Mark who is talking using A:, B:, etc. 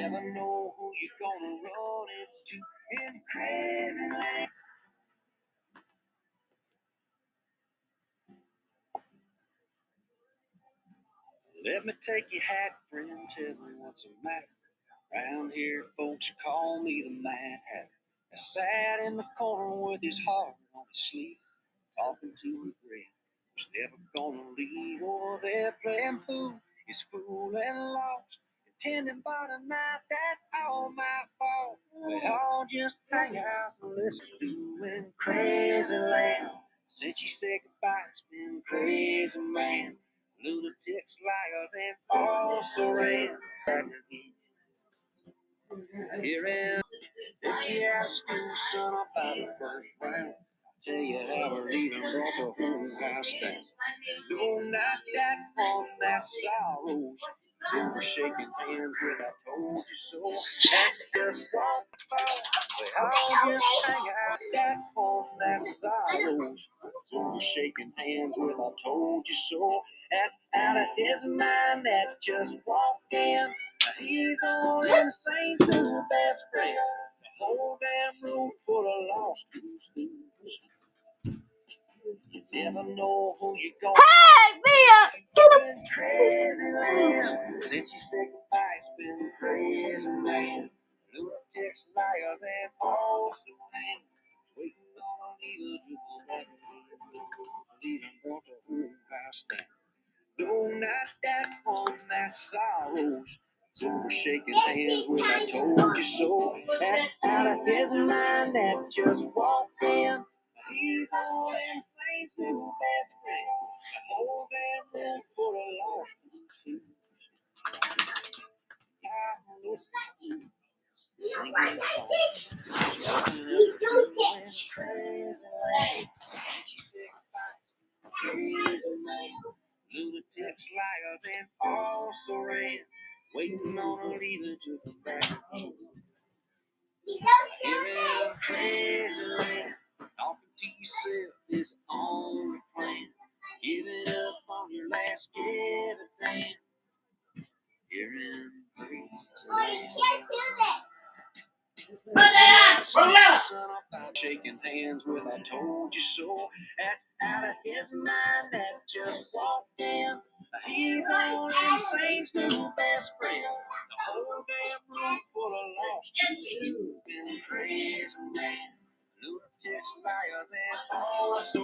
A: never know who you're gonna run into in crazy. Let me take your hat, friend, tell me what's the matter. Round here, folks call me the Mad Hatter. I sat in the corner with his heart on his sleeve, talking to a friend who's never gonna leave. Over there playing fool, he's fool and lost. Intending by the night that's all my fault. We all just hang out and listen to crazy land. Since you said goodbye, it's been crazy, man. Lunatics, liars, and false again. Here in the out of school, son, up out the first round. Tell you how we're leaving, brought the whole house down. No, not that one, that's sorrows. Shaking hands with I told you so. Just all hang out that shaking hands I told you so. That's out of his mind that just walked in. He's on insane new best friend. The whole damn room full of lost You never know who you're going Hey, Mia! Since you said goodbye, it's been crazy man. Lunatics, liars, and false man. Waiting on a needle to go back. Leaving brought the whole house down. No, not that one, that's sorrows. So shaking hands when I told you so. That's out of his mind that just walked in. He's on insane's Lunatics, liars, and also ran. Waiting on a leader to come back. Here crazy land. Talking to yourself is on the plan. Giving up on your last everything. Here in crazy land. Shaking hands with I told you so. That's out of his mind. That just walked in. He's on and new best friend. The whole damn room full of lost crazy man. Lunatics, liars, and all the